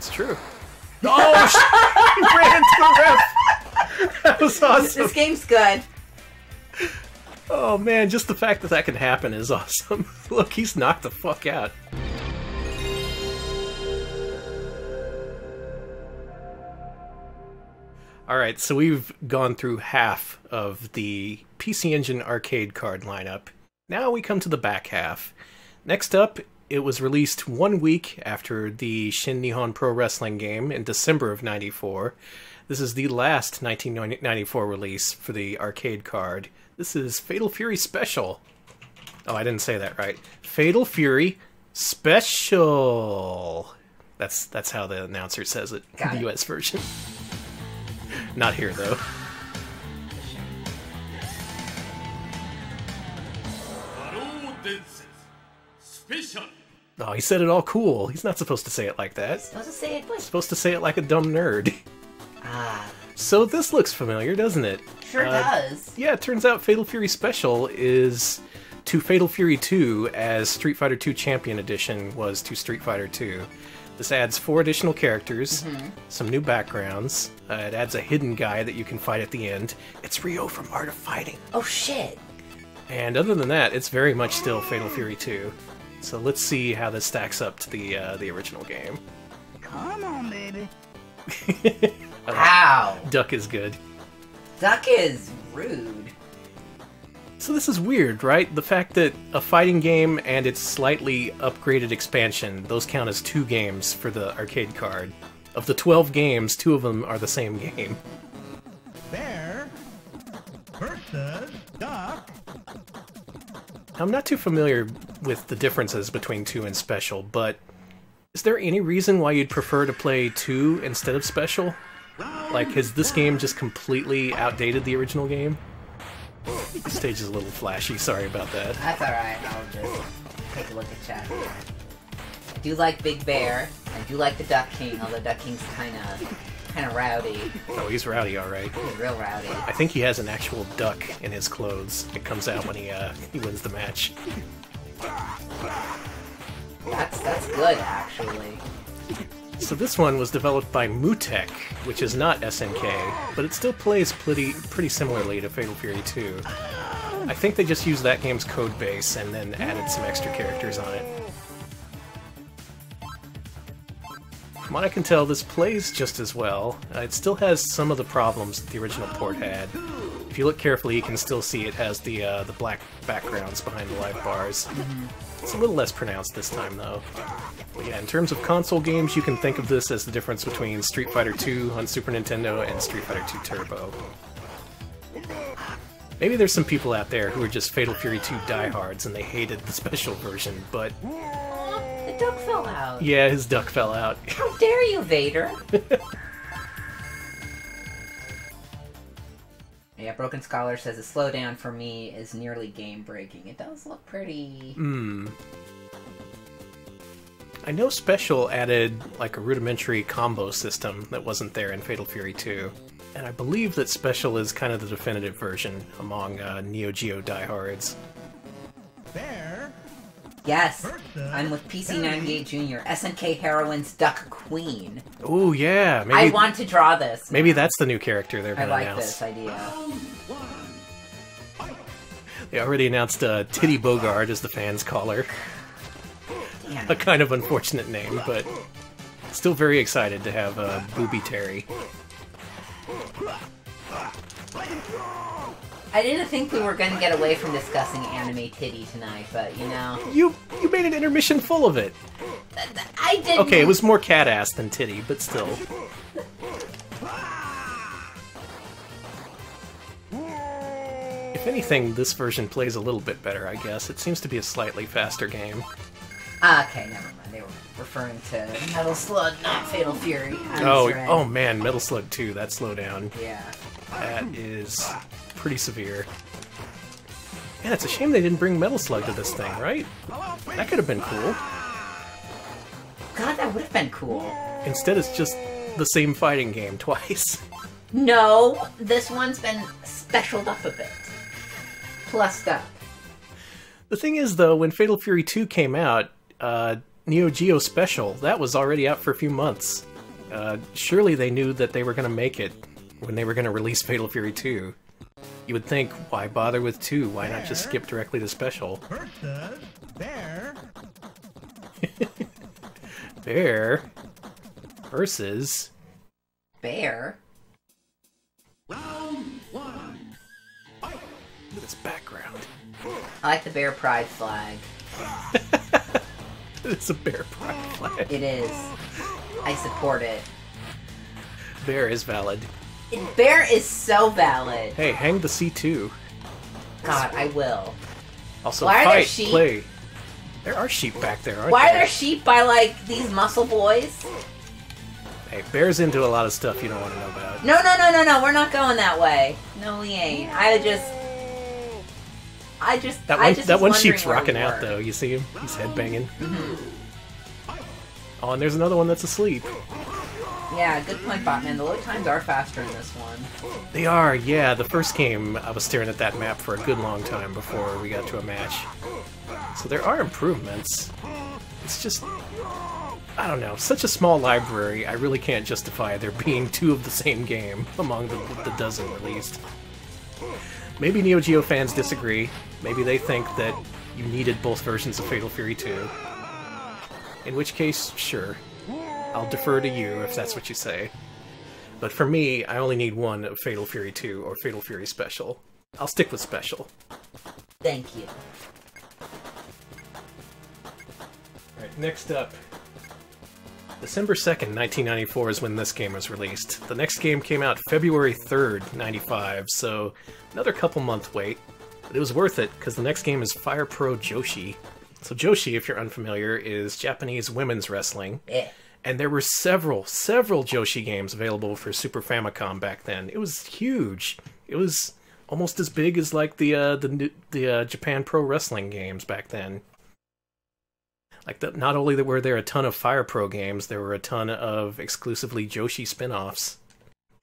It's true. Oh, sh- he ran into the ref. That was awesome. This game's good. Oh man, just the fact that that can happen is awesome. Look, he's knocked the fuck out. Alright, so we've gone through half of the PC Engine arcade card lineup. Now we come to the back half. Next up, it was released one week after the Shin Nihon Pro Wrestling game in December of 94. This is the last 1994 release for the arcade card. This is Fatal Fury Special. Oh, I didn't say that right. Fatal Fury Special. That's that's how the announcer says it Got in the it. US version. Not here though. Oh, he said it all cool. He's not supposed to say it like that. Supposed to say it, but supposed to say it like a dumb nerd. ah, So this looks familiar, doesn't it? sure Uh, does. Yeah, it turns out Fatal Fury Special is to Fatal Fury 2 as Street Fighter 2 Champion Edition was to Street Fighter 2. This adds four additional characters, some new backgrounds. Uh, it adds a hidden guy that you can fight at the end. It's Ryo from Art of Fighting. Oh shit! And other than that, it's very much still Fatal Fury 2. So let's see how this stacks up to the uh, the original game. Come on, baby. Wow, Duck is good. Duck is rude. So this is weird, right? The fact that a fighting game and its slightly upgraded expansion, those count as two games for the arcade card. Of the 12 games, two of them are the same game. Bear versus Duck. I'm not too familiar with the differences between 2 and Special, but is there any reason why you'd prefer to play 2 instead of Special? Like, has this game just completely outdated the original game? The stage is a little flashy, sorry about that. That's alright, I'll just take a look at chat. I do like Big Bear. I do like the Duck King, although Duck King's kinda kinda rowdy. Oh, he's rowdy, alright. He's real rowdy. I think he has an actual duck in his clothes. It comes out when he uh, he wins the match. That's that's good actually. So this one was developed by Mutek, which is not SNK, but it still plays pretty pretty similarly to Fatal Fury 2. I think they just used that game's code base and then added some extra characters on it. From what I can tell, this plays just as well. Uh, it still has some of the problems that the original port had. If you look carefully, you can still see it has the uh, the black backgrounds behind the live bars. It's a little less pronounced this time, though. But yeah, in terms of console games, you can think of this as the difference between Street Fighter II on Super Nintendo and Street Fighter II Turbo. Maybe there's some people out there who are just Fatal Fury 2 diehards and they hated the special version, but duck fell out. yeah, his duck fell out. How dare you, Vader? yeah, Broken Scholar says a slowdown for me is nearly game breaking. It does look pretty. Hmm. I know Special added like a rudimentary combo system that wasn't there in Fatal Fury 2. And I believe that Special is kind of the definitive version among uh, Neo Geo diehards. Bear Yes, I'm with PC98 Jr. SNK Heroine's Duck Queen. Oh yeah, maybe I want to draw this. maybe that's the new character they're I going to like announce. this idea. They already announced uh, Titty Bogard as the fans call her. Damn A kind of unfortunate name, but still very excited to have uh, Booby Terry. I didn't think we were going to get away from discussing anime titty tonight, but you know, You you made an intermission full of it. I didn't. Okay, it was more cat ass than titty, but still. If anything, this version plays a little bit better, I guess. It seems to be a slightly faster game. Ah, okay, never mind. They were referring to Metal Slug, not Fatal Fury. I'm oh, sorry. oh man, Metal Slug 2, that slowdown. yeah. That is pretty severe. Man, it's a shame they didn't bring Metal Slug to this thing, right? That could have been cool. God, that would have been cool. Instead, it's just the same fighting game twice. No, this one's been specialed up a bit. Plussed up. The thing is, though, when Fatal Fury 2 came out, uh, Neo Geo Special, that was already out for a few months. Uh, surely they knew that they were going to make it when they were going to release Fatal Fury 2. You would think, why bother with 2? Why not just skip directly to Special? versus Bear Bear versus. Bear. Look at this background. I like the bear pride flag. It's a bear pride flag. It is. I support it. Bear is valid. Bear is so valid. Hey, hang the C2. God, I will. Also, Why are there fight, sheep? play. There are sheep back there, aren't Why are there? there sheep by like these muscle boys? Hey, Bear's into a lot of stuff you don't want to know about. No, no, no, no, no. We're not going that way. No, we ain't. I just, I just, That I one, just that one sheep's we rocking out though. You see him? He's headbanging. Mm-hmm. Oh, and there's another one that's asleep. Yeah, good point, Botman. The load times are faster in this one. They are, yeah. The first game, I was staring at that map for a good long time before we got to a match. So there are improvements. It's just, I don't know. Such a small library, I really can't justify there being two of the same game among the, the dozen released. Maybe Neo Geo fans disagree. Maybe they think that you needed both versions of Fatal Fury 2. In which case, sure. I'll defer to you if that's what you say. But for me, I only need one of Fatal Fury 2 or Fatal Fury Special. I'll stick with Special. Thank you. Alright, next up. December 2nd, 1994 is when this game was released. The next game came out February 3rd, 95, so another couple month wait. But it was worth it, because the next game is Fire Pro Joshi. So Joshi, if you're unfamiliar, is Japanese women's wrestling. Eh. And there were several, several Joshi games available for Super Famicom back then. It was huge. It was almost as big as like the uh, the the uh, Japan Pro Wrestling games back then. Like the, not only that were there a ton of Fire Pro games, there were a ton of exclusively Joshi spin-offs.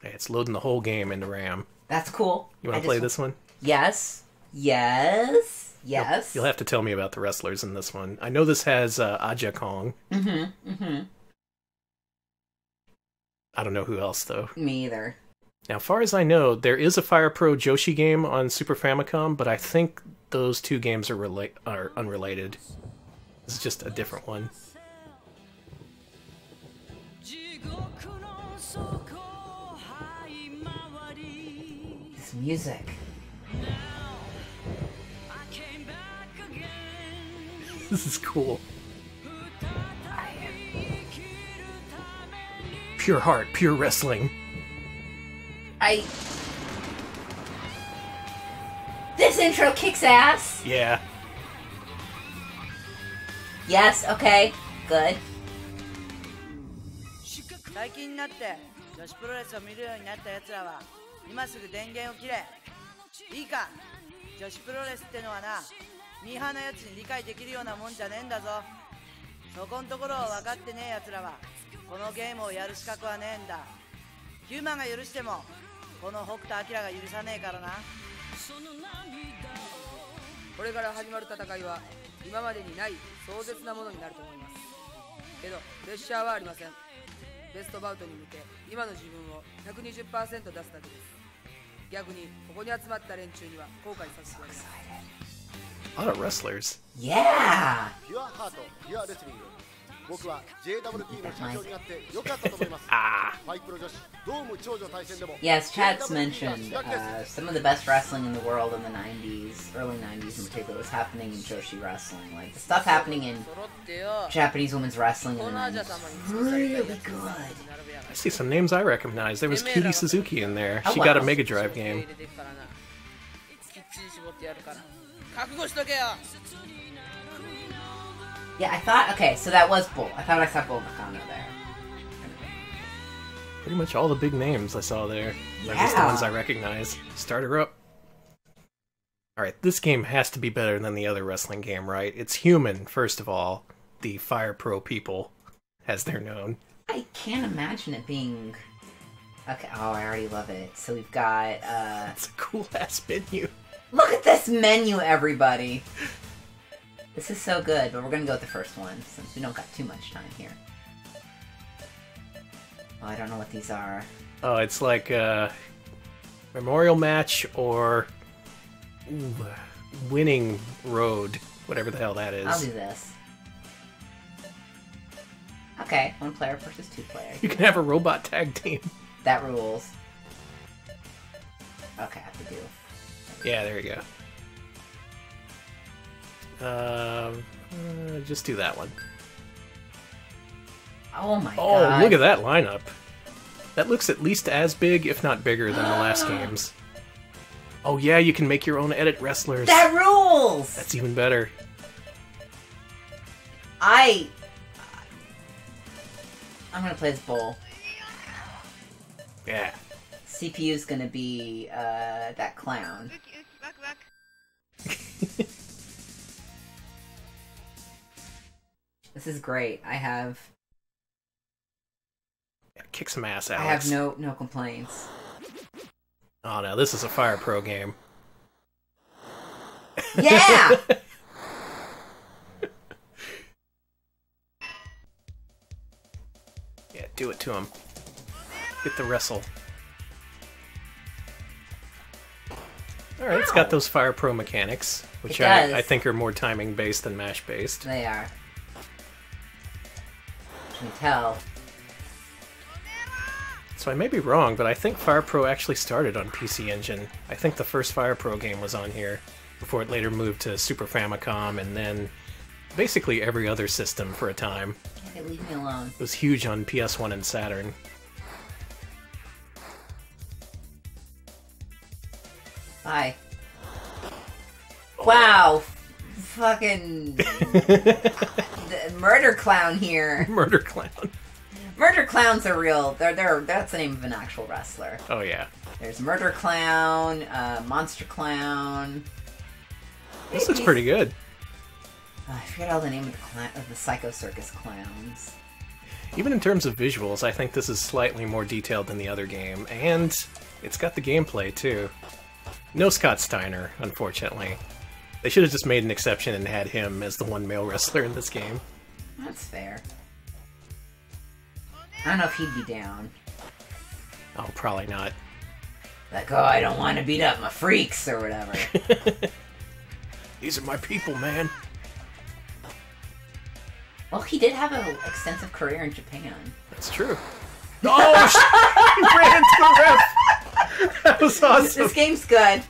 It's loading the whole game into RAM. That's cool. You want to play this one? Yes. Yes. Yes. You'll have to tell me about the wrestlers in this one. I know this has uh, Aja Kong. Mm-hmm. Mm-hmm. I don't know who else though. Me either. Now, far as I know, there is a Fire Pro Joshi game on Super Famicom, but I think those two games are rela- are unrelated. It's just a different one. This music. This is cool. Pure heart, pure wrestling. I. This intro kicks ass. Yeah. Yes. Okay. Good. 最近になって女子プロレスを見るようになった奴らは今すぐ電源を切れいいか女子プロレスってのはなミーハーなやつに理解できるようなもんじゃねえんだぞそこんところを分かってねえ奴らはこのゲームをやる資格はねえんだ。ヒューマンが許してもこの北斗晶が許さねえからな。これから始まる戦いは今までにない壮絶なものになると思います。けどプレッシャーはありません。ベストバウトに向け今の自分を120%出すだけです。逆にここに集まった連中には後悔させてやります。A lot of wrestlers. Yeah. ピュアハートピュアレスリング僕は JWP の社長になってよかったと思います Ah. ファイプロ女子ドーム長女対戦でも Yes, Chat's JWP が mentioned 主役です uh, some of the best wrestling in the world in the 90s, early 90s in particular, was happening in Joshi wrestling. Like, the stuff happening in 揃ってよ Japanese women's wrestling in こ the のアジャ 90s 様に was 潰され really た good. やつに並べやが I る see some names I recognize. There was Cutie Suzuki in there. Oh, She got a wow. Mega Drive 手 game. Yeah, I thought, okay, so that was Bull. I thought I saw Bull Nakano there. Pretty much all the big names I saw there. Are just the ones I recognize. Start her up. Alright, this game has to be better than the other wrestling game, right? It's human, first of all. The Fire Pro people, as they're known. I can't imagine it being. Okay, oh, I already love it. So we've got, uh. It's a cool ass menu. Look at this menu, everybody! This is so good, but we're gonna go with the first one since we don't got too much time here. Oh, I don't know what these are. Oh, it's like a memorial match or ooh, winning road, whatever the hell that is. I'll do this. Okay, one player versus two players. You can have a robot tag team. That rules. Okay, I have to do. Yeah, there you go. Um, uh, just do that one. Oh my god. Oh, god. look at that lineup. That looks at least as big, if not bigger, than the last games. Oh yeah, you can make your own edit wrestlers. That rules! That's even better. I. I'm gonna play this bowl. Yeah. CPU's gonna be uh, that clown. This is great. I have Kick some ass, out. I have no no complaints. Oh no, this is a Fire Pro game. Yeah. Yeah, do it to him. Get the wrestle. Alright, it's got those Fire Pro mechanics, which I. I think are more timing based than mash based. they are. Can tell. So I may be wrong, but I think Fire Pro actually started on PC Engine. I think the first Fire Pro game was on here before it later moved to Super Famicom and then basically every other system for a time. Okay, leave me alone. It was huge on PS1 and Saturn. Bye. Wow. Fucking the murder clown here. Murder Clown. Murder clowns are real. They're they're that's the name of an actual wrestler. Oh yeah. There's murder clown, uh, monster clown. This looks pretty good. Oh, I forget all the name of the clown of the Psycho Circus clowns. Even in terms of visuals, I think this is slightly more detailed than the other game, and it's got the gameplay too. No Scott Steiner, unfortunately. They should have just made an exception and had him as the one male wrestler in this game. That's fair. I don't know if he'd be down. Oh, probably not. Like, oh, I don't want to beat up my freaks or whatever. These are my people, man. well, he did have an extensive career in Japan. That's true. Oh, he ran into the ref. That was awesome. This game's good.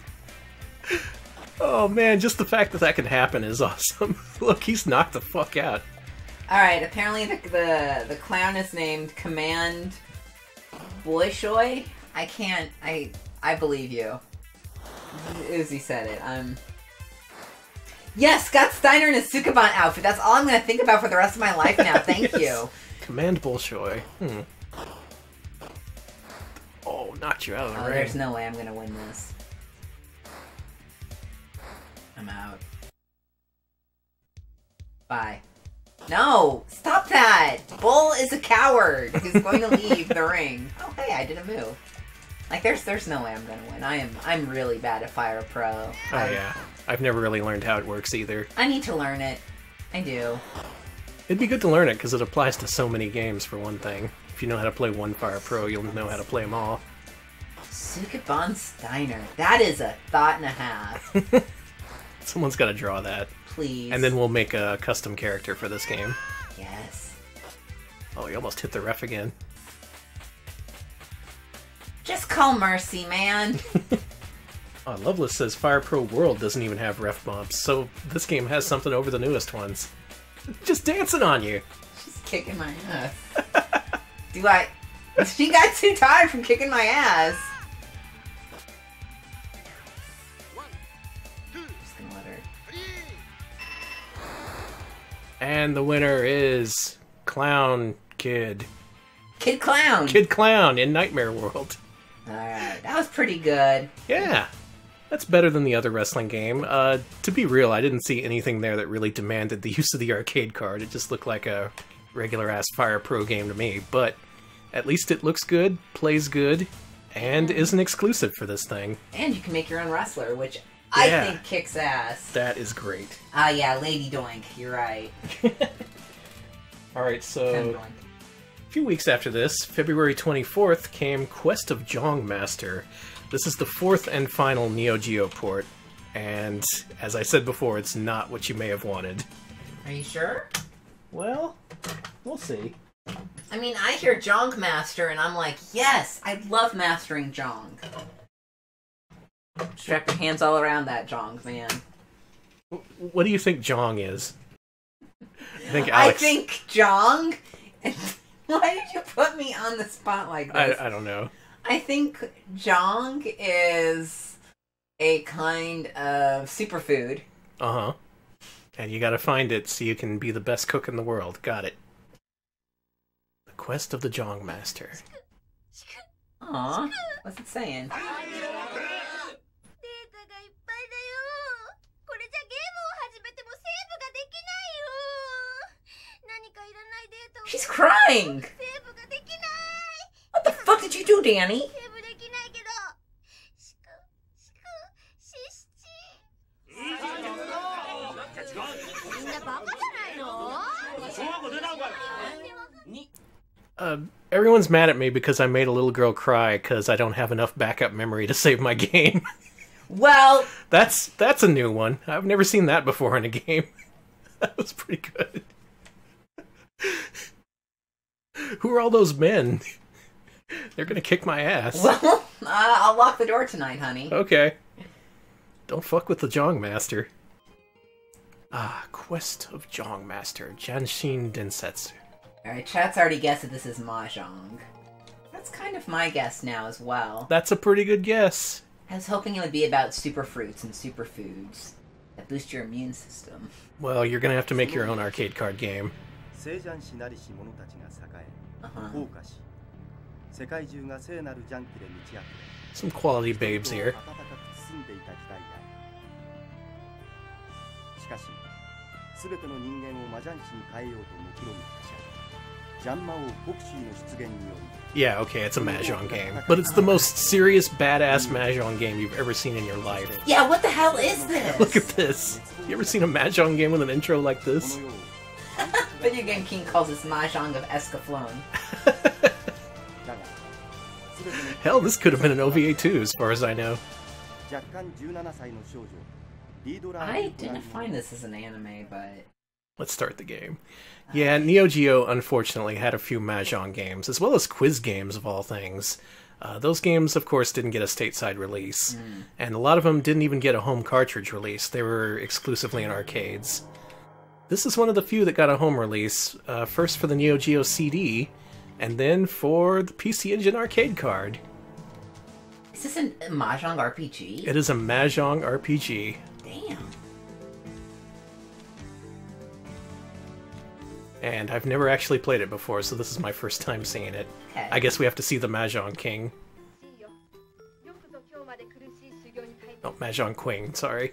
Oh man, just the fact that that can happen is awesome. Look, he's knocked the fuck out. All right. Apparently, the the, the clown is named Command Bolshoi. I can't. I I believe you. Uzi said it. Um. Yes, Scott Steiner in a Sukeban outfit. That's all I'm gonna think about for the rest of my life now. Thank Yes. you. Command Bolshoi. Hmm. Oh, knocked you out of the Oh, ring. there's no way I'm gonna win this. I'm out. Bye. No! Stop that! Bull is a coward who's going to leave the ring. Oh hey, I did a move. Like there's there's no way I'm gonna win. I am I'm really bad at Fire Pro. Oh I, yeah, I've never really learned how it works either. I need to learn it. I do. It'd be good to learn it because it applies to so many games. For one thing, if you know how to play one Fire Pro, you'll know how to play them all. Sukeban Steiner. That is a thought and a half. Someone's got to draw that, Please. and then we'll make a custom character for this game. Yes. Oh, you almost hit the ref again. Just call mercy, man. Oh, Loveless says Fire Pro World doesn't even have ref bumps, so this game has something over the newest ones. Just dancing on you. She's kicking my ass. Do I? She got too tired from kicking my ass. And the winner is Clown Kid. Kid Clown. Kid Clown in Nightmare World. All right, that was pretty good. Yeah. That's better than the other wrestling game. Uh, to be real, I didn't see anything there that really demanded the use of the arcade card. It just looked like a regular ass Fire Pro game to me. But at least it looks good, plays good, and is an exclusive for this thing. And you can make your own wrestler, which I Yeah. think kicks ass. That is great. Ah, yeah, Lady Doink. You're right. Alright, so A few weeks after this, February 24th, came Quest of Jong Master. This is the fourth and final Neo Geo port, and as I said before, it's not what you may have wanted. Are you sure? Well, we'll see. I mean, I hear Jong Master, and I'm like, yes, I love mastering Jong. Strap your hands all around that Jong, man. What do you think Jong is? I think I think Jong. Why did you put me on the spot like I. I don't know. I think Jong is a kind of superfood. Uh huh. And you gotta find it so you can be the best cook in the world. Got it. The Quest of the Jong Master. Aw, what's it saying? She's crying! What the fuck did you do, Danny? Uh, everyone's mad at me because I made a little girl cry because I don't have enough backup memory to save my game. well, that's that's a new one. I've never seen that before in a game. that was pretty good. Who are all those men? They're gonna kick my ass. well, uh, I'll lock the door tonight, honey. Okay. Don't fuck with the Jong Master. Ah, Quest of Jong Master, Janshin Densetsu. Alright, chat's already guessed that this is Mahjong. That's kind of my guess now as well. That's a pretty good guess. I was hoping it would be about superfruits and superfoods that boost your immune system. Well, you're gonna have to make your own arcade card game. 聖ジャン氏なりし者たちが栄え Uh-huh. 放火し世界中が聖なるジャンキで満ち溢れ Some quality babes 人 here. 々を温かく包んでいた時代であるしかし全ての人間を魔ジャン氏に変えようと目論む他者ジャンマ王国シーの出現により Yeah, okay, it's a Mahjong game. But it's the most serious, badass Mahjong game you've ever seen in your life. Yeah, what the hell is this? Look at this. You ever seen a Mahjong game with an intro like こ this? Video Game King calls this Mahjong of Escaflowne. Hell, this could have been an OVA too, as far as I know. I didn't find this as an anime, but... Let's start the game. Yeah, Neo Geo unfortunately had a few Mahjong games, as well as quiz games of all things. Uh, those games, of course, didn't get a stateside release, mm. and a lot of them didn't even get a home cartridge release. They were exclusively in arcades. This is one of the few that got a home release, uh, first for the Neo Geo CD, and then for the PC Engine arcade card. Is this a Mahjong RPG? It is a Mahjong RPG. Damn. And I've never actually played it before, so this is my first time seeing it. Okay. I guess we have to see the Mahjong King. Oh, oh Mahjong Queen, sorry.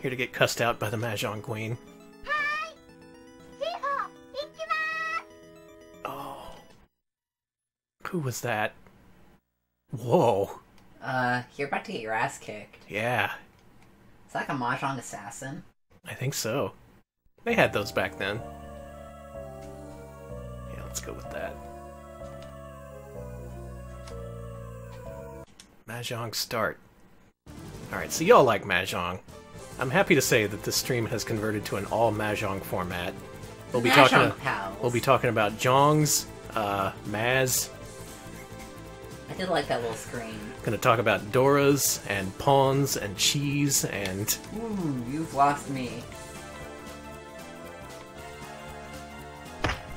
Here to get cussed out by the Mahjong Queen. Oh. Who was that? Whoa. Uh, you're about to get your ass kicked. Yeah. It's like a Mahjong assassin. I think so. They had those back then. Yeah, let's go with that. Mahjong start. Alright, so y'all like Mahjong. I'm happy to say that this stream has converted to an all Mahjong format. We'll be talking pals. we'll be talking about Jongs, uh, Maz, I did like that little screen. gonna talk about Doras and pawns and cheese and Ooh, you've lost me.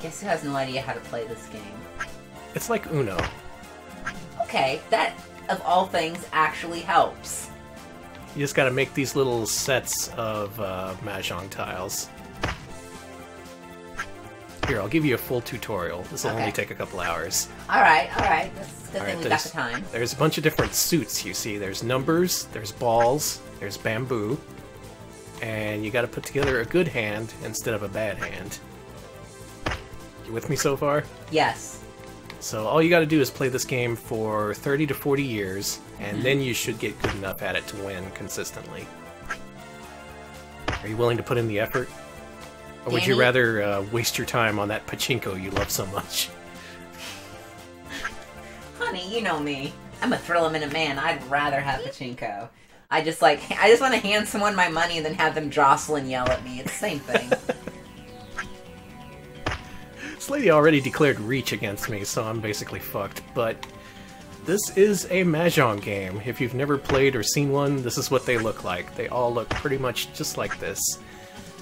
Guess who has no idea how to play this game? it's like Uno. Okay, that, of all things, actually helps. You just gotta make these little sets of uh, Mahjong tiles. Here, I'll give you a full tutorial. This will Okay. only take a couple hours. Alright, alright. That's a good All thing right, we got the time. there's a bunch of different suits you see. There's numbers, there's balls, there's bamboo, and you gotta put together a good hand instead of a bad hand. You with me so far? Yes. So all you gotta do is play this game for 30 to 40 years, and then you should get good enough at it to win consistently. Are you willing to put in the effort? Or would you rather uh, waste your time on that pachinko you love so much? Honey, you know me. I'm a thrill a minute man. I'd rather have pachinko. I just like I just want to hand someone my money and then have them jostle and yell at me. It's the same thing. This lady already declared reach against me, so I'm basically fucked. But this is a Mahjong game. If you've never played or seen one, this is what they look like. They all look pretty much just like this.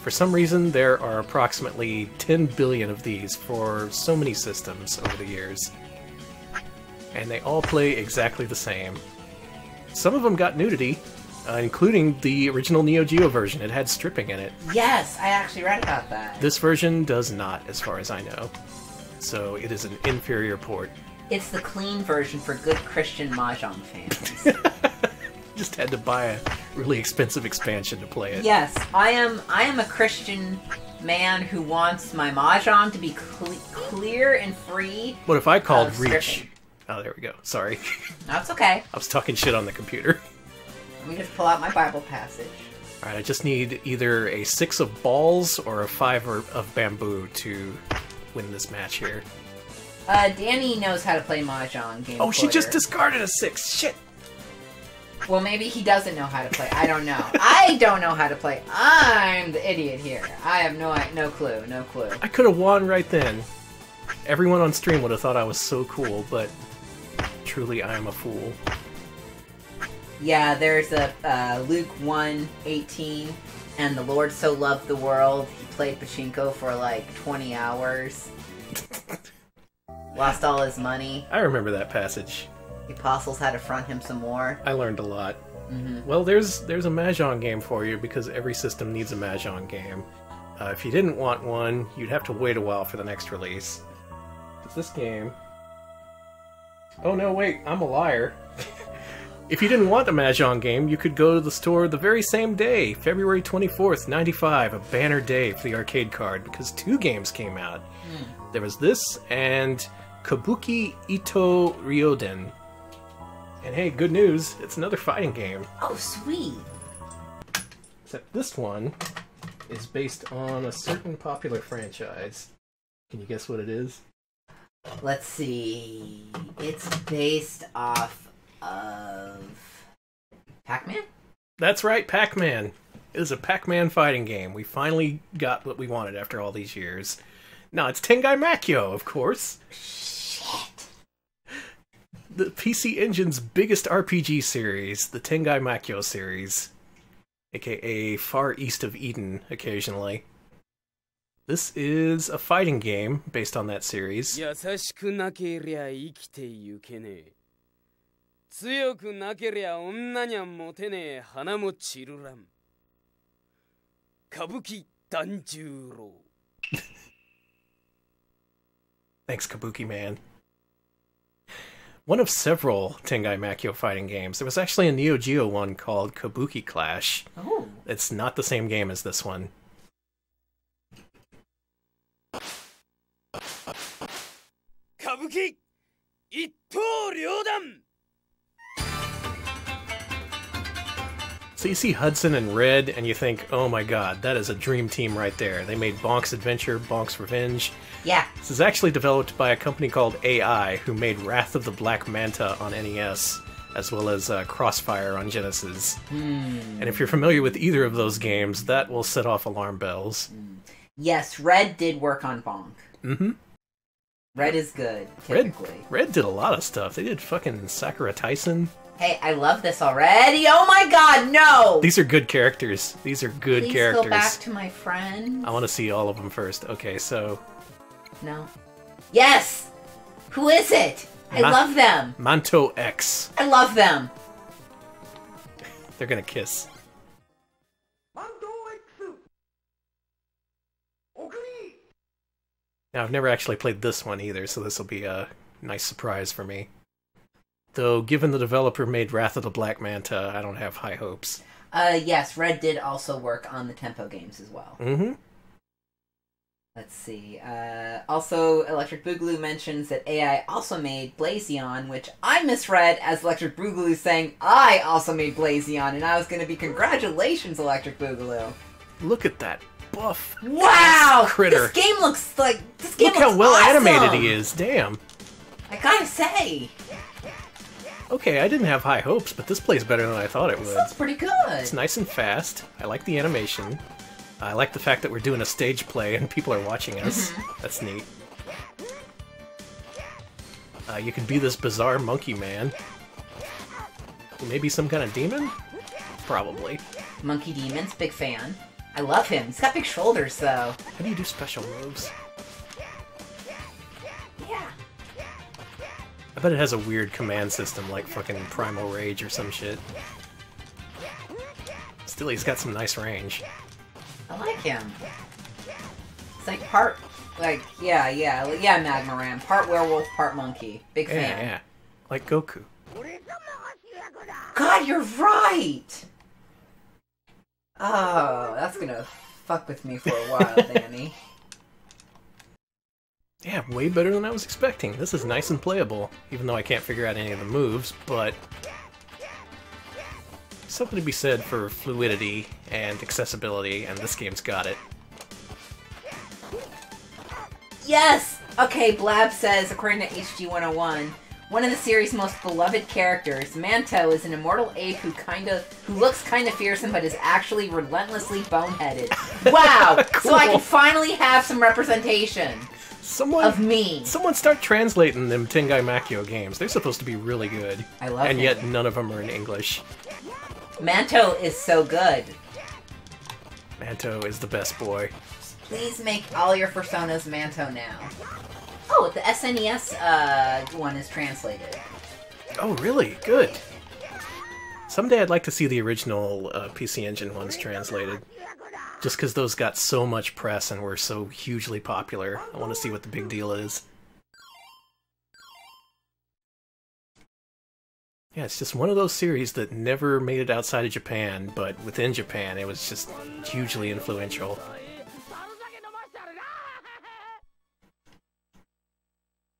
For some reason, there are approximately 10 billion of these for so many systems over the years. And they all play exactly the same. Some of them got nudity, uh, including the original Neo Geo version. It had stripping in it. yes, I actually read about that. This version does not, as far as I know. So it is an inferior port. It's the clean version for good Christian mahjong fans. Just had to buy a really expensive expansion to play it. yes, I am. I am a Christian man who wants my mahjong to be cle- clear and free. What if I called Reach? stripping. Oh, there we go. Sorry. That's okay. I was talking shit on the computer. Let me just pull out my Bible passage. Alright, I just need either a six of balls or a five or- of bamboo to win this match here. Uh, Danny knows how to play mahjong. Game Oh, she just discarded a six. Shit. Well, maybe he doesn't know how to play. I don't know. I don't know how to play. I'm the idiot here. I have no no clue. No clue. I could have won right then. Everyone on stream would have thought I was so cool, but truly I am a fool. Yeah, there's a uh, Luke 1, 18, and the Lord so loved the world, he played pachinko for like 20 hours. Lost all his money. I remember that passage. The apostles had to front him some more. I learned a lot. hmm Well, there's there's a mahjong game for you because every system needs a mahjong game. Uh, if you didn't want one, you'd have to wait a while for the next release. 'Cause this game. Oh no, wait, I'm a liar. if you didn't want a mahjong game, you could go to the store the very same day, February 24th, 95, a banner day for the arcade card because two games came out. Hmm. There was this and Kabuki Ittou Ryoudan. And hey, good news, it's another fighting game. Oh, sweet. Except this one is based on a certain popular franchise. Can you guess what it is? Let's see. It's based off of Pac-Man. That's right, Pac Man. It is a Pac Man fighting game. We finally got what we wanted after all these years. Now it's Tengai Makyo, of course. Shit. The PC Engine's biggest RPG series, the Tengai Makyo series, aka Far East of Eden, occasionally. This is a fighting game based on that series. 強くなけりゃ女にゃモテねえ花も散るらん歌舞伎團十郎 Thanks Kabuki Man One of several Tengai Makyo fighting games. There was actually a Neo Geo one called Kabuki Clash. Oh. It's not the same game as this one. Kabuki! 一刀両断 So you see Hudson and Red, and you think, oh my god, that is a dream team right there. They made Bonk's Adventure, Bonk's Revenge. Yeah. This is actually developed by a company called AI, who made Wrath of the Black Manta on NES, as well as uh, Crossfire on Genesis. And if you're familiar with either of those games, that will set off alarm bells. Yes, Red did work on Bonk. Mm-hmm. Red is good, Red. Red did a lot of stuff. They did fucking Sakura Taisen. Hey, I love this already. Oh my god, no! These are good characters. These are good Please characters. go back to my friend. I want to see all of them first. Okay, so No. Yes! Who is it? I Ma- love them. Manto X. I love them. They're gonna kiss. Now, I've never actually played this one either, so this will be a nice surprise for me. Though, given the developer made Wrath of the Black Manta, I don't have high hopes. Uh, yes, Red did also work on the Tempo games as well. Mm-hmm. Let's see. Uh, also, Electric Boogaloo mentions that AI also made Blazeon, which I misread as Electric Boogaloo saying I also made Blazeon, and I was going to be congratulations, Electric Boogaloo. Look at that buff. Wow! critter. This game looks like this game Look how well awesome. animated he is. Damn. I gotta say, Okay, I didn't have high hopes, but this plays better than I thought it this would. looks pretty good. It's nice and fast. I like the animation. I like the fact that we're doing a stage play and people are watching us. Mm-hmm. That's neat. Uh, you can be this bizarre monkey man. Maybe some kind of demon? Probably. Monkey Demons, big fan. I love him. He's got big shoulders, though. How do you do special moves? I bet it has a weird command system like fucking Primal Rage or some shit. Still, he's got some nice range. I like him. It's like part, like yeah, yeah, yeah, Magma Ram. Part werewolf, part monkey. Big Yeah, fan. yeah. Like Goku. God, you're right. Oh, that's gonna fuck with me for a while, Danny. Yeah, way better than I was expecting. This is nice and playable, even though I can't figure out any of the moves, but something to be said for fluidity and accessibility, and this game's got it. Yes! Okay, Blab says, according to HG101, one of the series' most beloved characters, Manto, is an immortal ape who kinda who looks kinda fearsome but is actually relentlessly boneheaded. Wow! So I can finally have some representation Someone of me. Someone start translating them Tengai Makyo games. They're supposed to be really good. I love And yet none of them are in English. Manto is so good. Manto is the best boy. Please make all your personas Manto now. Oh, the SNES uh, one is translated. Oh, really? Good. Someday I'd like to see the original uh, PC Engine ones translated. Just because those got so much press and were so hugely popular. I want to see what the big deal is. Yeah, it's just one of those series that never made it outside of Japan, but within Japan it was just hugely influential.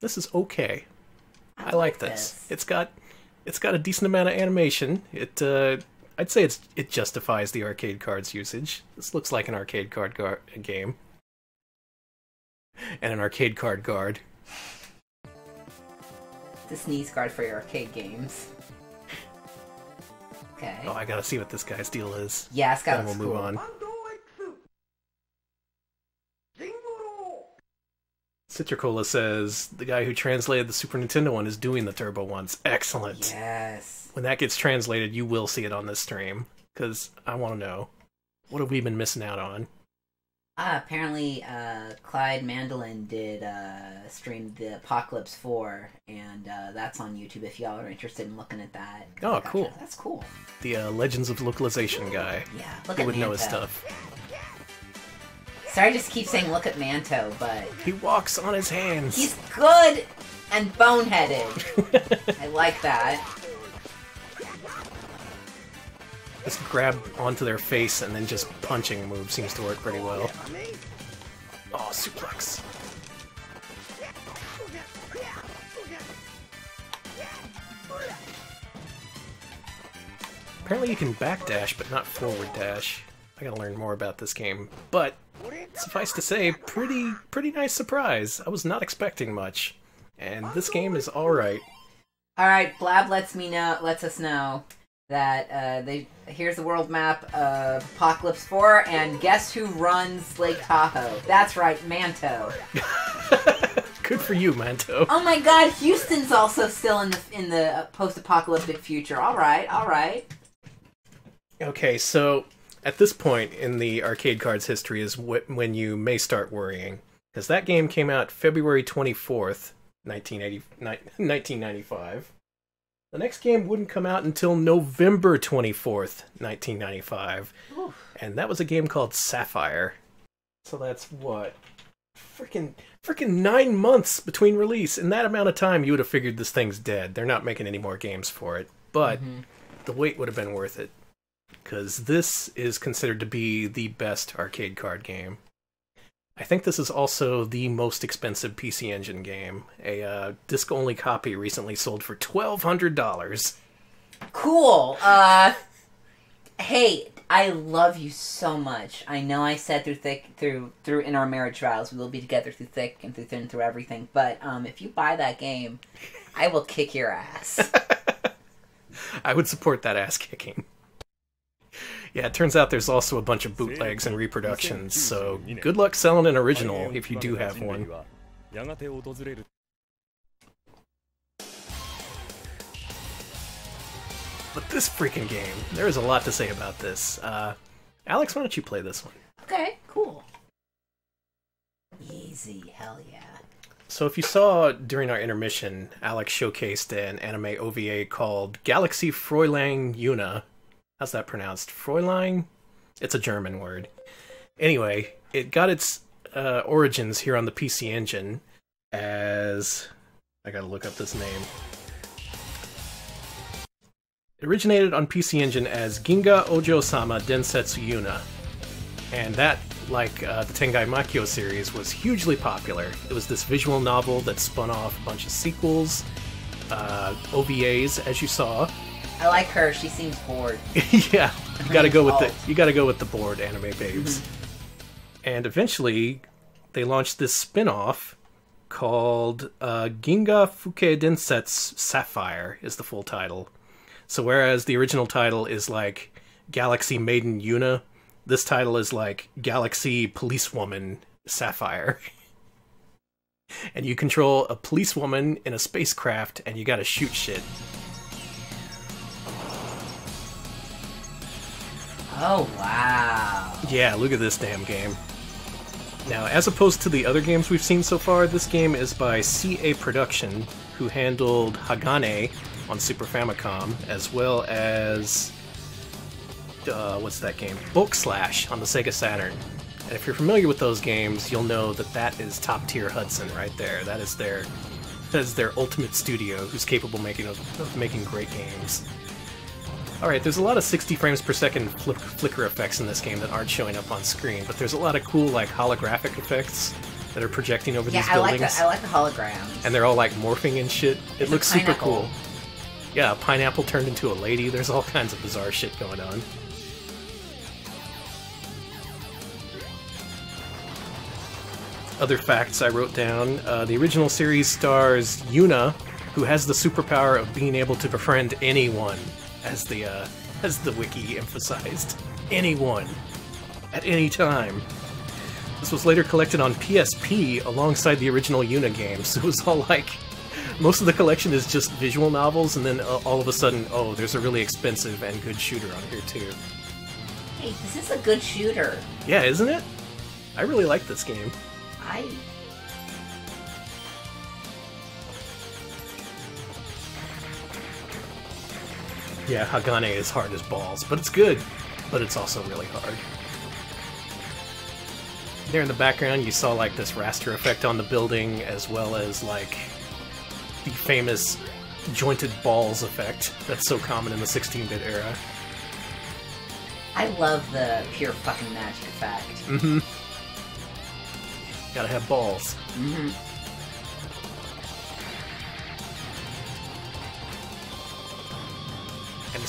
This is okay. I like this. this. It's got it's got a decent amount of animation. It uh, I'd say it's it justifies the arcade cards usage. This looks like an arcade card game. And an arcade card guard. The sneeze guard for your arcade games. Okay. Oh, I gotta see what this guy's deal is. Yeah, it's got Then we'll move on. Citricola says the guy who translated the Super Nintendo one is doing the Turbo ones. Excellent. Yes. When that gets translated, you will see it on this stream because I want to know what have we been missing out on. Ah, apparently, uh, Clyde Mandelin did uh, stream the Apocalypse 4, and uh, that's on YouTube if y'all are interested in looking at that. Oh, Gotcha. cool. That's cool. The uh, Legends of Localization guy. Yeah, look he would know his stuff. Sorry, I just keep saying look at Manto, but He walks on his hands. he's good and boneheaded. I like that. Just grab onto their face and then just punching move seems to work pretty well. Oh, suplex. Apparently you can backdash, but not forward dash. I gotta learn more about this game. But suffice to say, pretty pretty nice surprise. I was not expecting much. And this game is alright. All right, Blab lets me know, lets us know that uh, they here's the world map of Apocalypse 4, and guess who runs Lake Tahoe? That's right, Manto. Good for you, Manto. Oh my God, Houston's also still in the in the post-apocalyptic future. All right, all right. Okay, so at this point in the arcade cards history is wh- when you may start worrying. Because that game came out February 24th, 1980, ni- 1995. The next game wouldn't come out until November 24th, 1995. And that was a game called Sapphire. So that's what? Freaking freaking 9 months between release. In that amount of time you would have figured this thing's dead. They're not making any more games for it. But mm-hmm. the wait would have been worth it because this is considered to be the best arcade card game. I think this is also the most expensive PC Engine game. A uh, disc only copy recently sold for $1,200. Cool. Uh, hey, I love you so much. I know I said through thick, through through in our marriage vows we will be together through thick and through thin, through everything. But um, if you buy that game, I will kick your ass. I would support that ass kicking. Yeah, it turns out there's also a bunch of bootlegs and reproductions, so good luck selling an original if you do have one. But this freaking game, there is a lot to say about this. Uh, Alex, why don't you play this one? Okay, cool. Easy, hell yeah. So, if you saw during our intermission, Alex showcased an anime OVA called Galaxy Fräulein Yuna, How's that pronounced? Fräulein? It's a German word. Anyway, it got its uh, origins here on the PC Engine as. I gotta look up this name. It originated on PC Engine as Ginga Ojo Sama Densetsu Yuna. And that, like uh, the Tengai Makyo series, was hugely popular. It was this visual novel that spun off a bunch of sequels, uh, OVAs, as you saw. I like her. She seems bored. yeah, you gotta go with Oh. the you gotta go with the bored anime babes. And eventually, they launched this spin-off called uh, Ginga Fukei Densetsu Sapphire is the full title. So whereas the original title is like Galaxy Maiden Yuna, this title is like Galaxy Policewoman Sapphire. and you control a policewoman in a spacecraft and you gotta shoot shit. Oh wow. Yeah, look at this damn game. Now, as opposed to the other games we've seen so far, this game is by CA Production, who handled Hagane on Super Famicom, as well as. Uh, what's that game? Bulk Slash on the Sega Saturn. And if you're familiar with those games, you'll know that that is top tier Hudson right there. That is their that is their ultimate studio, who's capable making of, of making great games. Alright, there's a lot of 60 frames per second flick- flicker effects in this game that aren't showing up on screen, but there's a lot of cool, like, holographic effects that are projecting over Yeah, these I like buildings. the I like the holograms. and they're all, like, morphing and shit. It a looks super cool. Yeah, a pineapple turned into a lady. There's all kinds of bizarre shit going on. Other facts I wrote down uh, the original series stars Yuna, who has the superpower of being able to befriend anyone, as the, uh, as the wiki emphasized. Anyone. At any time. This was later collected on PSP alongside the original Yuna game, so it was all like. Most of the collection is just visual novels, and then uh, all of a sudden, oh, there's a really expensive and good shooter on here too. Hey, this is a good shooter. Yeah, isn't it? I really like this game. I Yeah, Hagane is hard as balls, but it's good. But it's also really hard. There in the background, you saw like this raster effect on the building, as well as like the famous jointed balls effect that's so common in the 16-bit era. I love the pure fucking magic effect. Mm-hmm. Gotta have balls. Mm-hmm.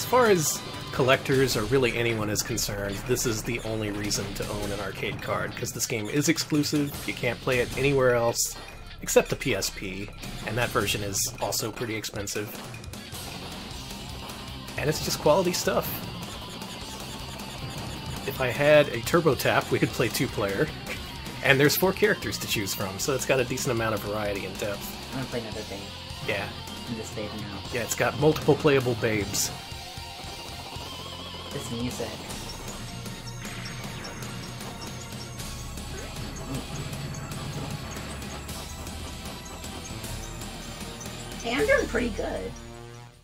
As far as collectors or really anyone is concerned, this is the only reason to own an arcade card, because this game is exclusive, you can't play it anywhere else except the PSP, and that version is also pretty expensive. And it's just quality stuff. If I had a Turbo Tap, we could play two player, and there's four characters to choose from, so it's got a decent amount of variety and depth. I'm gonna play another babe. Yeah, I'm just babe now. yeah, it's got multiple playable babes. This music. Hey, I'm doing pretty good.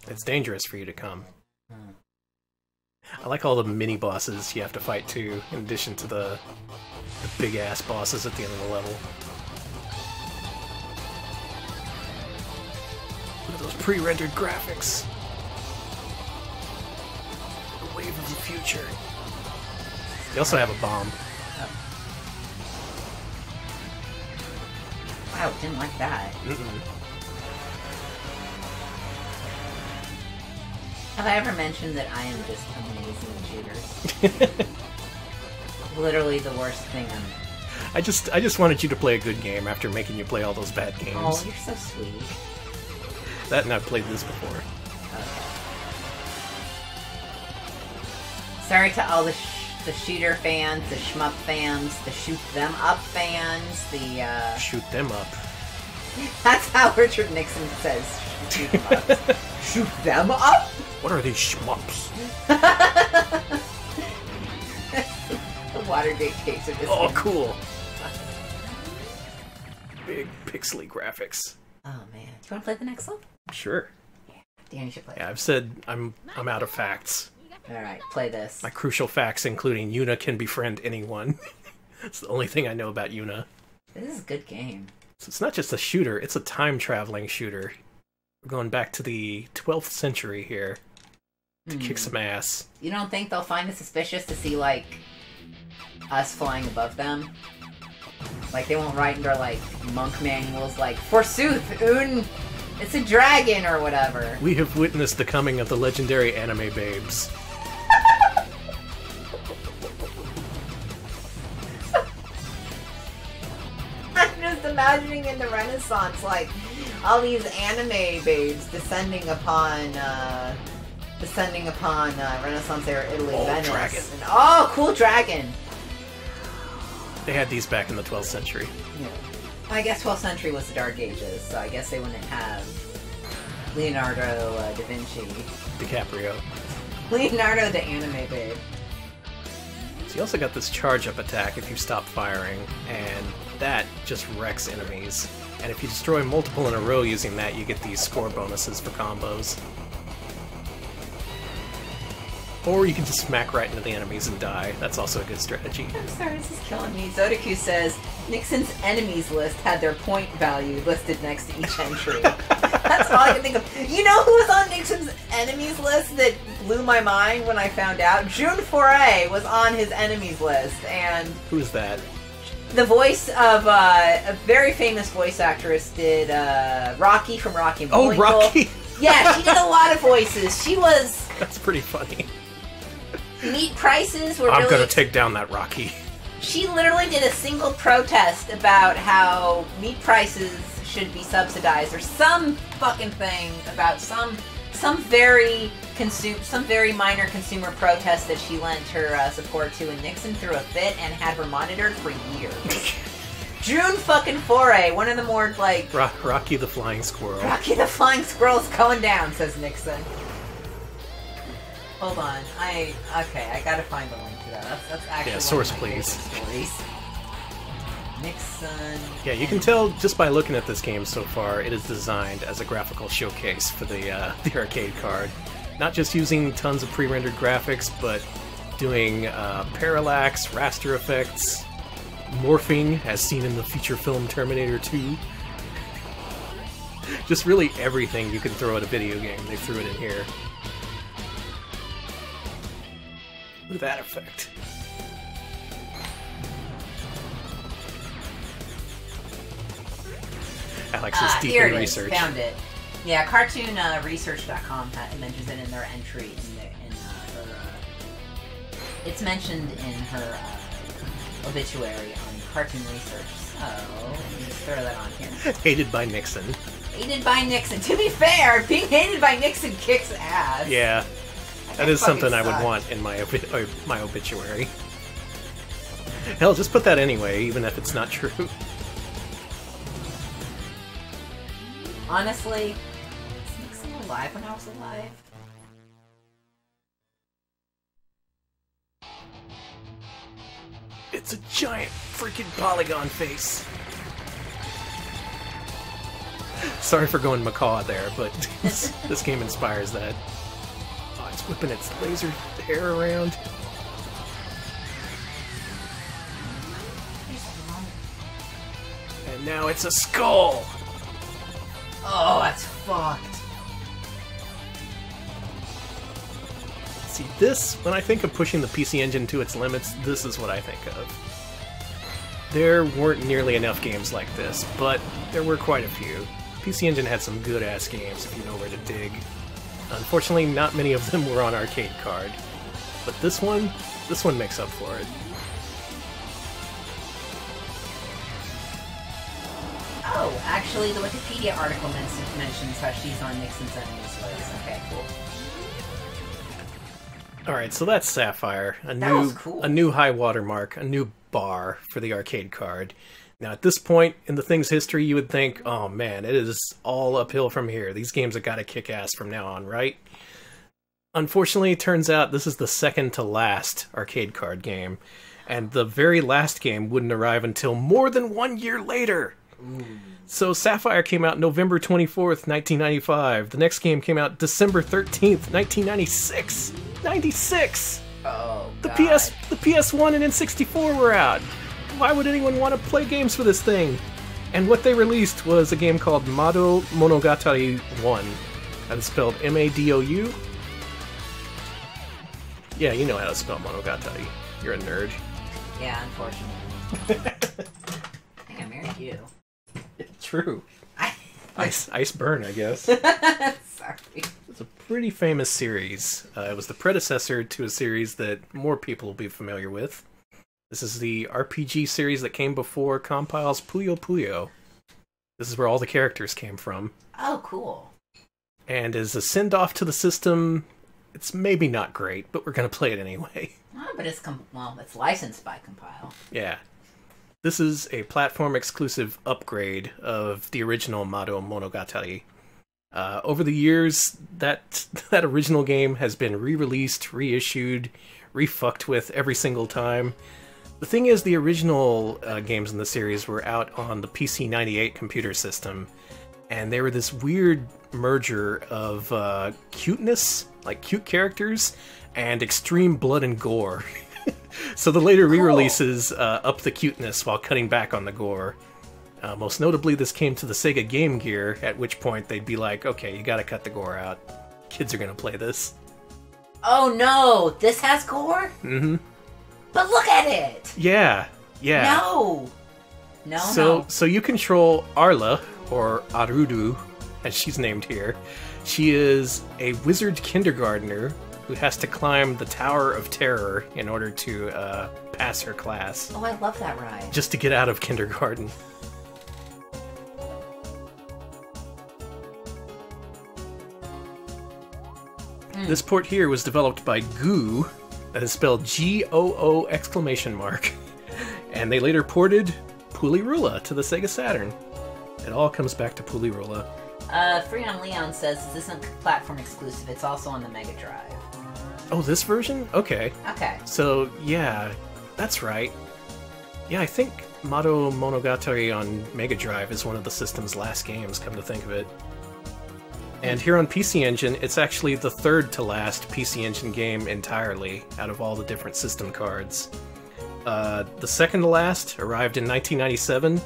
It's dangerous for you to come. I like all the mini bosses you have to fight too, in addition to the, the big ass bosses at the end of the level. Look at those pre rendered graphics. The wave of the future. They also have a bomb. Wow, didn't like that. Have I ever mentioned that I am just amazing at shooters? Literally the worst thing I'm. I just I just wanted you to play a good game after making you play all those bad oh, games. Oh, you're so sweet. That and I've played this before. Sorry to all the sh- the shooter fans, the shmup fans, the shoot them up fans, the uh Shoot them up. That's how Richard Nixon says shoot them up. shoot them up? What are these shmups? the Watergate case are just Oh, cool. Big pixely graphics. Oh man. Do you wanna play the next one? Sure. Dan, you should play Yeah, I've said I'm I'm out of facts. Alright, play this. My crucial facts, including Yuna can befriend anyone. It's the only thing I know about Yuna. This is a good game. So it's not just a shooter; it's a time traveling shooter. We're going back to the 12th century here to kick Hmm. some ass. You don't think they'll find it suspicious to see like us flying above them? Like they won't write into our like monk manuals like forsooth, un it's a dragon or whatever. We have witnessed the coming of the legendary anime babes. Imagining in the Renaissance, like all these anime babes descending upon, uh, descending upon uh, Renaissance era Italy, Oh, Venice. dragon. And, oh, cool dragon! They had these back in the 12th century. Yeah. I guess 12th century was the Dark Ages, so I guess they wouldn't have Leonardo uh, da Vinci. DiCaprio. Leonardo the anime babe. So you also got this charge up attack if you stop firing, and that just wrecks enemies. And if you destroy multiple in a row using that, you get these score bonuses for combos. Or you can just smack right into the enemies and die. That's also a good strategy. I'm sorry, this is killing me. Zodaku says Nixon's enemies list had their point value listed next to each entry. That's all I can think of. You know who was on Nixon's enemies list that blew my mind when I found out? June Foray was on his enemies list, and Who's that? The voice of uh, a very famous voice actress did uh, Rocky from Rocky and Oh. Rocky! Yeah, she did a lot of voices. She was That's pretty funny. meat prices were I'm really gonna take down that Rocky. She literally did a single protest about how meat prices should be subsidized, or some fucking thing about some some very consume some very minor consumer protest that she lent her uh, support to, and Nixon threw a fit and had her monitored for years. June fucking Foray, one of the more like Ro- Rocky the Flying Squirrel. Rocky the Flying Squirrel's going down, says Nixon. Hold on, I okay, I gotta find the link to that. That's, that's actually Yeah, source, please. stories. Nixon. Yeah, you can tell just by looking at this game so far, it is designed as a graphical showcase for the uh, the arcade card. Not just using tons of pre-rendered graphics, but doing uh, parallax, raster effects, morphing, as seen in the feature film Terminator 2. Just really everything you can throw at a video game, they threw it in here. At that effect. Alex is Ah, deep here in it is. research. Found it. Yeah, cartoonresearch.com ha- mentions it in their entry in, the, in uh, her. Uh, it's mentioned in her uh, obituary on Cartoon Research. So let me just throw that on here. Hated by Nixon. Hated by Nixon. To be fair, being hated by Nixon kicks ass. Yeah, that is something I would want in my obi- uh, my obituary. Hell, just put that anyway, even if it's not true. Honestly, was alive when I was alive? It's a giant freaking polygon face. Sorry for going macaw there, but this, this game inspires that. Oh, it's whipping its laser hair around. And now it's a skull! Oh, that's fucked. See, this, when I think of pushing the PC Engine to its limits, this is what I think of. There weren't nearly enough games like this, but there were quite a few. PC Engine had some good ass games if you know where to dig. Unfortunately, not many of them were on arcade card. But this one, this one makes up for it. Actually, the Wikipedia article men- mentions how she's on Nixon's enemies list. Okay, cool. All right, so that's Sapphire, a That new was cool. a new high watermark, a new bar for the arcade card. Now, at this point in the thing's history, you would think, "Oh man, it is all uphill from here. These games have got to kick ass from now on, right?" Unfortunately, it turns out this is the second to last arcade card game, and the very last game wouldn't arrive until more than one year later. So Sapphire came out November 24th, 1995. The next game came out December 13th, 1996. 96. Oh, The God. PS the PS1 and N64 were out. Why would anyone want to play games for this thing? And what they released was a game called Madou Monogatari 1. That is spelled M A D O U. Yeah, you know how to spell Monogatari. You're a nerd. Yeah, unfortunately. I think I married you. True. Ice Ice Burn, I guess. Sorry. It's a pretty famous series. Uh, it was the predecessor to a series that more people will be familiar with. This is the RPG series that came before Compile's Puyo Puyo. This is where all the characters came from. Oh, cool. And as a send off to the system, it's maybe not great, but we're going to play it anyway. Oh, but it's com- well, it's licensed by Compile. Yeah. This is a platform exclusive upgrade of the original Madou Monogatari. Uh, over the years, that that original game has been re-released, reissued, refucked with every single time. The thing is, the original uh, games in the series were out on the PC98 computer system, and they were this weird merger of uh, cuteness, like cute characters, and extreme blood and gore. so the later re-releases uh, up the cuteness while cutting back on the gore. Uh, most notably, this came to the Sega Game Gear, at which point they'd be like, "Okay, you got to cut the gore out. Kids are gonna play this." Oh no, this has gore? Mm-hmm. But look at it! Yeah, yeah. No! No, so no. so you control Arla or Arudu, as she's named here. She is a wizard kindergartner who has to climb the Tower of Terror in order to uh, pass her class, Oh, I love that ride. just to get out of kindergarten. This port here was developed by Goo, that is spelled G O O exclamation mark, and they later ported Pulirula to the Sega Saturn. It all comes back to Pulirula. Uh, Freon Leon says this isn't platform exclusive, it's also on the Mega Drive. Oh, this version? Okay. Okay. So, yeah, that's right. Yeah, I think Madou Monogatari on Mega Drive is one of the system's last games, come to think of it. And here on PC Engine, it's actually the third to last PC Engine game entirely out of all the different system cards. Uh, the second to last arrived in 1997,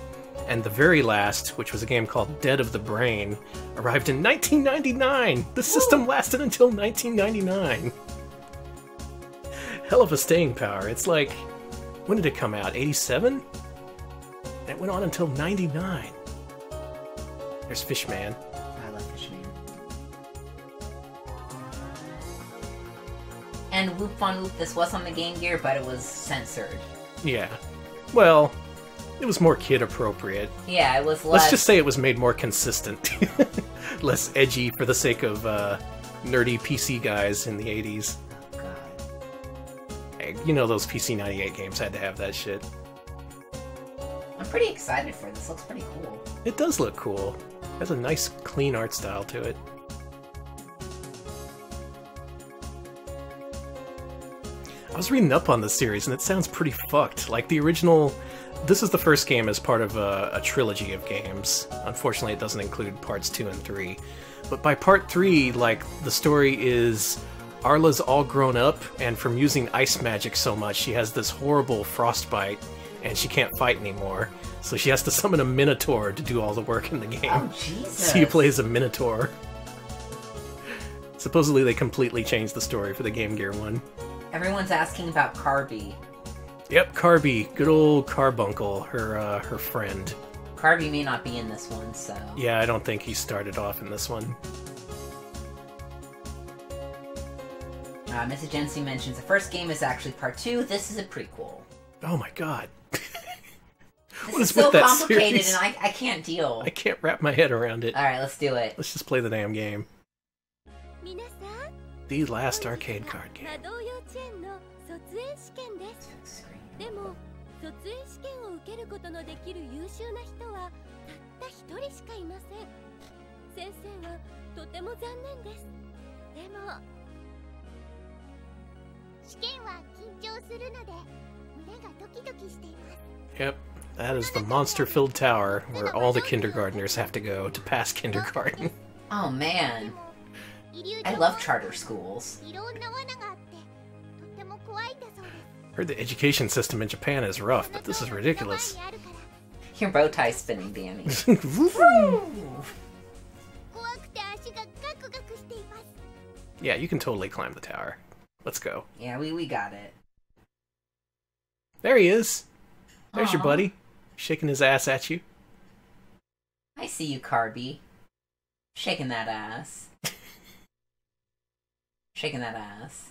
and the very last, which was a game called Dead of the Brain, arrived in 1999! The system lasted until 1999! Hell of a staying power. It's like, when did it come out? 87? And it went on until 99. There's Fishman. I love Fishman. And Whoop Fun Whoop, this was on the Game Gear, but it was censored. Yeah. Well, it was more kid appropriate. Yeah, it was less. Let's just say it was made more consistent. Less edgy for the sake of uh, nerdy PC guys in the 80s. You know those PC 98 games had to have that shit. I'm pretty excited for this. Looks pretty cool. It does look cool. It has a nice, clean art style to it. I was reading up on the series, and it sounds pretty fucked. Like the original. This is the first game as part of a, a trilogy of games. Unfortunately, it doesn't include parts two and three. But by part three, like the story is Arla's all grown up, and from using ice magic so much, she has this horrible frostbite, and she can't fight anymore. So she has to summon a minotaur to do all the work in the game. Oh, Jesus. So you play as a minotaur. Supposedly, they completely changed the story for the Game Gear one. Everyone's asking about Carby. Yep, Carby, good old Carbuncle, her uh, her friend. Carby may not be in this one, so. Yeah, I don't think he started off in this one. Uh, Mrs. Jensen mentions the first game is actually part two. This is a prequel. Oh my god. this what is, is so complicated, series? and I, I can't deal. I can't wrap my head around it. All right, let's do it. Let's just play the damn game. The last arcade card game. Yep, that is the monster filled tower where all the kindergarteners have to go to pass kindergarten. Oh man. I love charter schools. Heard the education system in Japan is rough, but this is ridiculous. Your bow tie spinning, Danny. yeah, you can totally climb the tower. Let's go. Yeah, we we got it. There he is. There's your buddy, shaking his ass at you. I see you, Carby. Shaking that ass. Shaking that ass.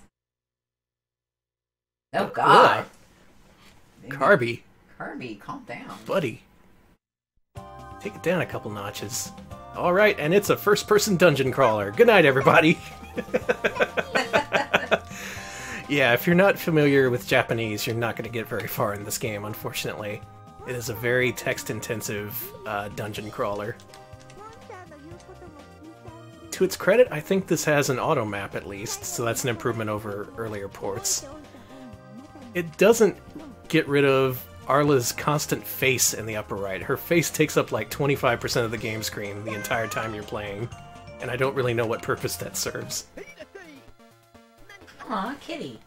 Oh God, Carby, Carby, calm down. buddy. Take it down a couple notches. All right, and it's a first person dungeon crawler. Good night, everybody. yeah, if you're not familiar with Japanese, you're not going to get very far in this game, unfortunately. It is a very text intensive uh, dungeon crawler. To its credit, I think this has an auto map at least, so that's an improvement over earlier ports. It doesn't get rid of Arla's constant face in the upper right. Her face takes up like 25% of the game screen the entire time you're playing, and I don't really know what purpose that serves. Aw, kitty.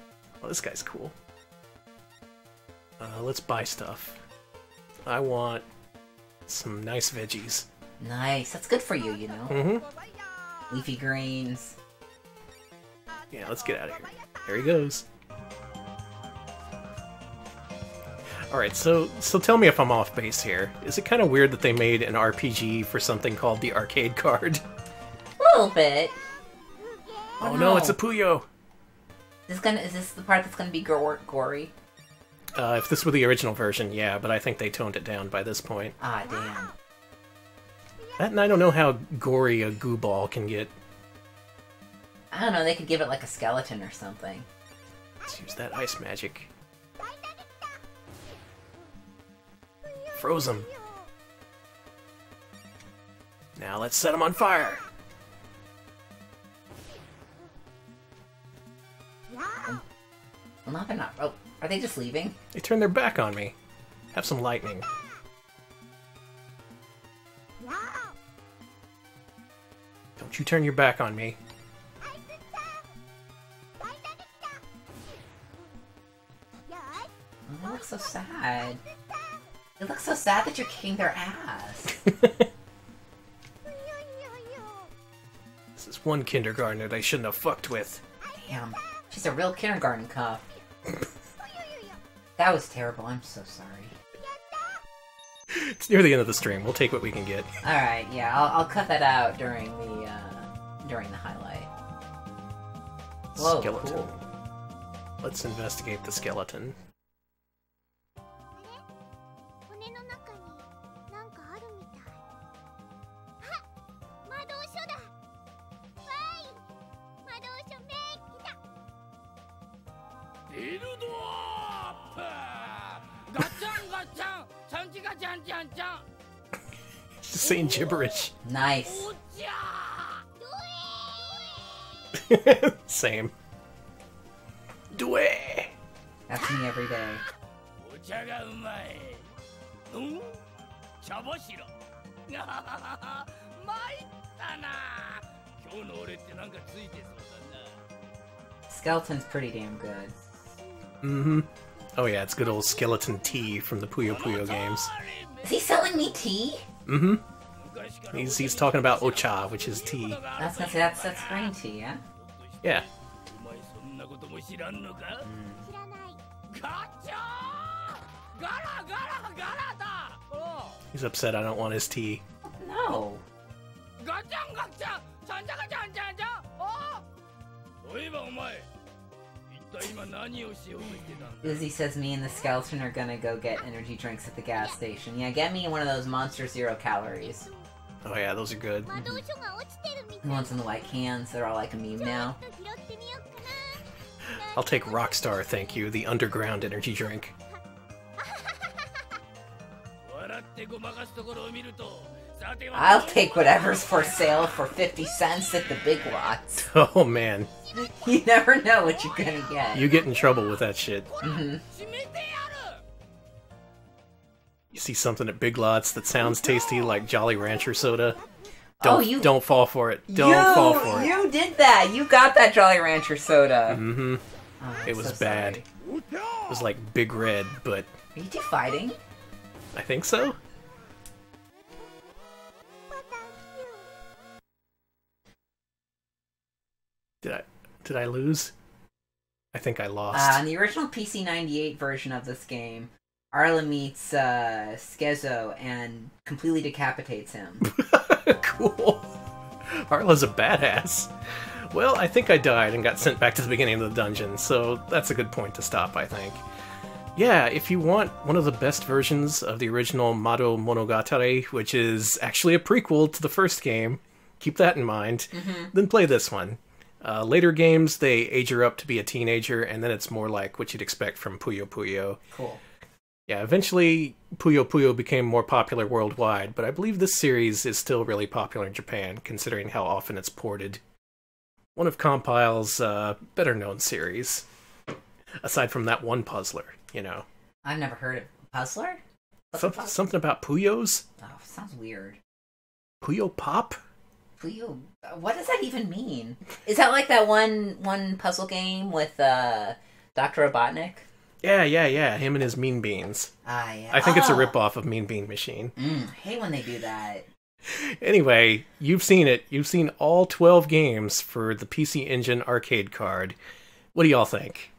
Oh, this guy's cool. Uh, let's buy stuff. I want some nice veggies. Nice. That's good for you, you know. Mm-hmm. Leafy greens. Yeah, let's get out of here. There he goes. Alright, so so tell me if I'm off base here. Is it kind of weird that they made an RPG for something called the arcade card? A little bit. Oh, no. it's a Puyo! Is this gonna? Is this the part that's gonna be gore, gory? Uh, if this were the original version, yeah, but I think they toned it down by this point. Ah, damn. That and I don't know how gory a goo ball can get. I don't know. They could give it like a skeleton or something. Let's use that ice magic. Froze him. Now let's set him on fire. Well, not they're not. Oh, are they just leaving? They turned their back on me. Have some lightning. Don't you turn your back on me. Oh, they look so sad. They look so sad that you're kicking their ass. This is one kindergartner they shouldn't have fucked with. Damn, she's a real kindergarten cop. That was terrible. I'm so sorry. It's near the end of the stream. We'll take what we can get. All right, yeah, I'll, I'll cut that out during the uh, during the highlight. Whoa, skeleton. cool. Let's investigate the skeleton. gibberish. Nice. Same. Due. That's me every day. Skeleton's pretty damn good. Mm-hmm. Oh yeah, it's good old skeleton tea from the Puyo Puyo games. Is he selling me tea? Mm-hmm. He's, he's talking about ocha, which is tea. That's, that's, that's, that's green tea, yeah? Yeah. Mm. He's upset I don't want his tea. No. he says me and the skeleton are gonna go get energy drinks at the gas station. Yeah, get me one of those Monster Zero calories. Oh yeah, those are good. The ones in the white cans, they're all like a meme now. I'll take Rockstar, thank you, the underground energy drink. I'll take whatever's for sale for 50 cents at the big lots. Oh man. You never know what you're gonna get. You get in trouble with that shit. Mm -hmm. You see something at Big Lots that sounds tasty like Jolly Rancher soda. Oh, Don't you- don't fall for it. Don't you, fall for it. You did that. You got that Jolly Rancher soda. Mm-hmm. Oh, It was so bad. sorry. It was like Big Red, but Are you two fighting? I think so. Did I did I lose? I think I lost. Uh, in the original PC 98 version of this game, Arla meets uh, Skezo and completely decapitates him. cool. Arla's a badass. Well, I think I died and got sent back to the beginning of the dungeon, so that's a good point to stop, I think. Yeah, if you want one of the best versions of the original Madou Monogatari, which is actually a prequel to the first game, keep that in mind, Mhm. then play this one. Uh, later games, they age her up to be a teenager, and then it's more like what you'd expect from Puyo Puyo. Cool. Yeah, eventually Puyo Puyo became more popular worldwide, but I believe this series is still really popular in Japan, considering how often it's ported. One of Compile's uh, better known series. Aside from that one puzzler, you know. I've never heard of Puzzler? Some, something about Puyos? Oh, sounds weird. Puyo Pop? Puyo. uh, What does that even mean? Is that like that one one puzzle game with uh, Dr. Robotnik? Yeah, yeah, yeah, him and his Mean Beans. Ah, yeah. I think it's a Oh. ripoff of Mean Bean Machine. Mm, I hate when they do that. Anyway, you've seen it. You've seen all 12 games for the PC Engine arcade card. What do y'all think?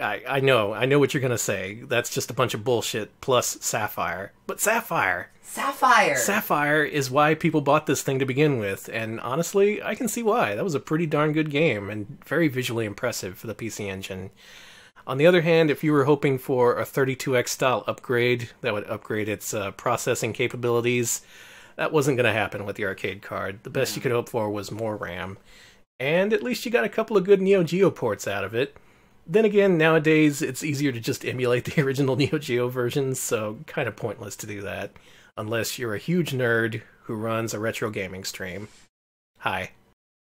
I, I know, I know what you're gonna say. That's just a bunch of bullshit plus Sapphire. But Sapphire! Sapphire! Sapphire is why people bought this thing to begin with, and honestly, I can see why. That was a pretty darn good game and very visually impressive for the PC Engine. On the other hand, if you were hoping for a 32x style upgrade that would upgrade its uh, processing capabilities, that wasn't going to happen with the arcade card. The best you could hope for was more RAM. And at least you got a couple of good Neo Geo ports out of it. Then again, nowadays it's easier to just emulate the original Neo Geo versions, so kind of pointless to do that. Unless you're a huge nerd who runs a retro gaming stream. Hi.